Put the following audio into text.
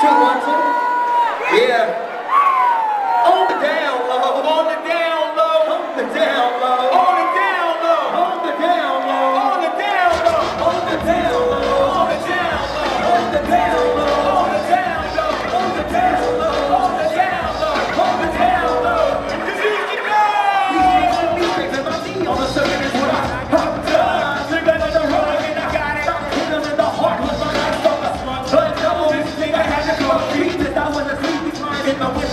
Two, one, two. Yeah. my way.